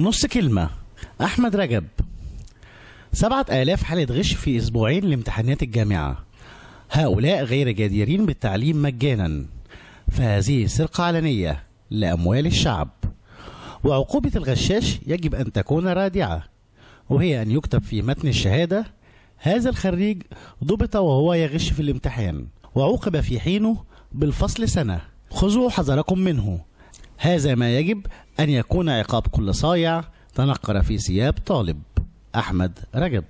نص كلمة. أحمد رجب. سبعة آلاف حالة غش في أسبوعين لامتحانات الجامعة. هؤلاء غير جديرين بالتعليم مجانا. فهذه سرقة علنية لأموال الشعب. وعقوبة الغشاش يجب أن تكون رادعة. وهي أن يكتب في متن الشهادة هذا الخريج ضبط وهو يغش في الامتحان وعوقب في حينه بالفصل سنة. خذوا حذركم منه. هذا ما يجب أن يكون عقاب كل صايع تنقر في ثياب طالب. أحمد رجب.